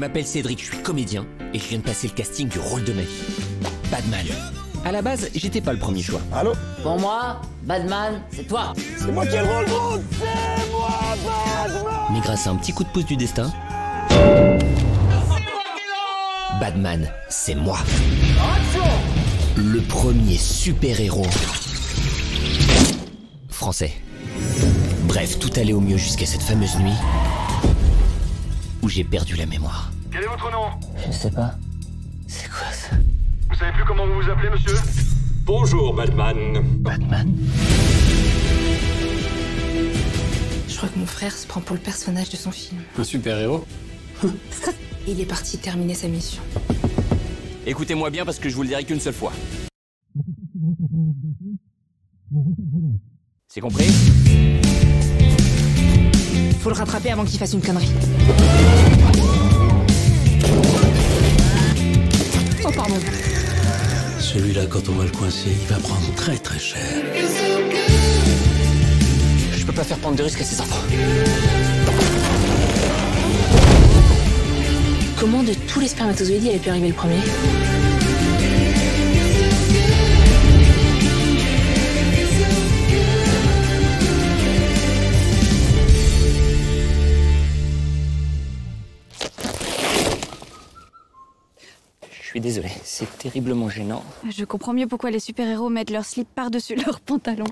m'appelle Cédric, je suis comédien et je viens de passer le casting du rôle de ma vie. Batman. À la base, j'étais pas le premier choix. Allô Pour moi, Batman, c'est toi. C'est moi qui ai le rôle, C'est moi, Batman Mais grâce à un petit coup de pouce du destin, Batman, c'est moi. Le premier super-héros français. Bref, tout allait au mieux jusqu'à cette fameuse nuit où j'ai perdu la mémoire. Quel est votre nom Je sais pas. C'est quoi ça Vous savez plus comment vous vous appelez, monsieur Bonjour, Batman. Batman Je crois que mon frère se prend pour le personnage de son film. Un super-héros Il est parti terminer sa mission. Écoutez-moi bien parce que je vous le dirai qu'une seule fois. C'est compris? Faut le rattraper avant qu'il fasse une connerie. Pardon. Celui-là, quand on va le coincer, il va prendre très très cher. Je peux pas faire prendre de risques à ces enfants. Comment de tous les spermatozoïdes il a pu arriver le premier? Suis désolé, c'est terriblement gênant. Je comprends mieux pourquoi les super-héros mettent leur slip par-dessus leurs pantalons.